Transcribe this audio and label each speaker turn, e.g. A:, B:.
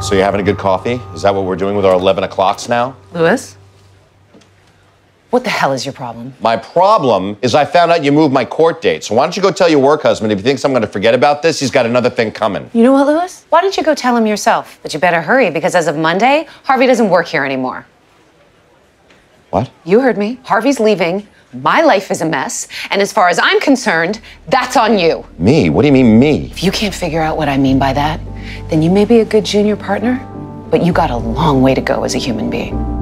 A: So you're having a good coffee? Is that what we're doing with our 11 o'clocks now?
B: Louis? What the hell is your problem?
A: My problem is I found out you moved my court date. So why don't you go tell your work husband if he thinks I'm going to forget about this, he's got another thing coming.
B: You know what, Louis? Why don't you go tell him yourself? But you better hurry because as of Monday, Harvey doesn't work here anymore.
A: What?
B: You heard me. Harvey's leaving. My life is a mess. And as far as I'm concerned, that's on you.
A: Me? What do you mean me?
B: If you can't figure out what I mean by that, then you may be a good junior partner, but you got a long way to go as a human being.